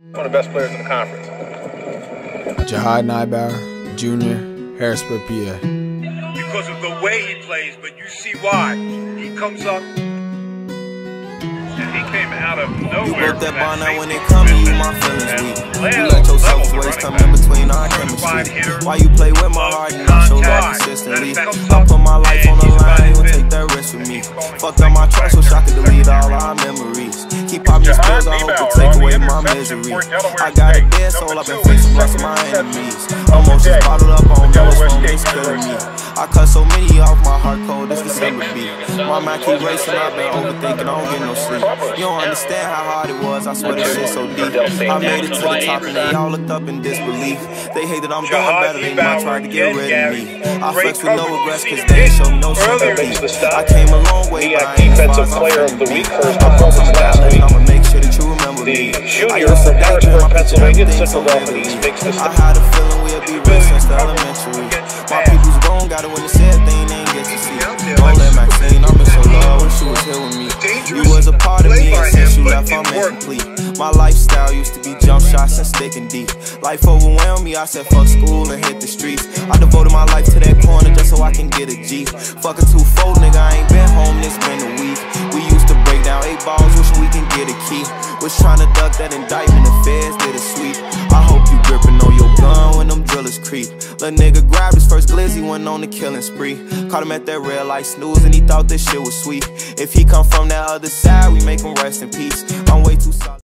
One of the best players in the conference. Jahad Neibauer, Jr., Harrisburg, PA. Because of the way he plays, but you see why. He comes up and he came out of nowhere. Put that bond out when it come to you, my feelings weak. You let your self-ways come in between our chemistry. Why you play with my heart and not show love consistently? I put my life on the line, you take that risk with me. Fucked up my trust, wish I could delete all our memories. Keep popping these pills, I hope to take away my misery. I got a dead soul, I've been facing of my enemies. Emotions bottled up on those from this killing me. I cut so many off my heart cold, this December beat. My mind keep racing, I've been overthinking, I don't get no sleep. You don't understand how hard it was, I swear this shit so deep. I made it to the top and they all looked up in disbelief. They hate that I'm doing better, they might try to get rid of me. I flex with no regrets cause they show no sympathy. I came a long way, but I ain't defensive player of the week first performance The junior from Harrisburg, Pennsylvania, took the role for these big I had a feeling we'll be rich since the elementary. My people's gone, got it when they said they ain't get to see. Don't let Maxine, I'm in so love, when she was here with me. You was a part of me, and since you left, I'm incomplete. My lifestyle used to be jump shots and sticking deep. Life overwhelmed me, I said fuck school and hit the streets. I devoted my life to that corner just so I can get a G. Fuck a two-fold, Was trying to duck that indictment, the feds did a sweep. I hope you gripping on your gun when them drillers creep. Lil' nigga grabbed his first glizzy, went on the killing spree. Caught him at that red light snooze, and he thought this shit was sweet. If he come from that other side, we make him rest in peace. I'm way too solid.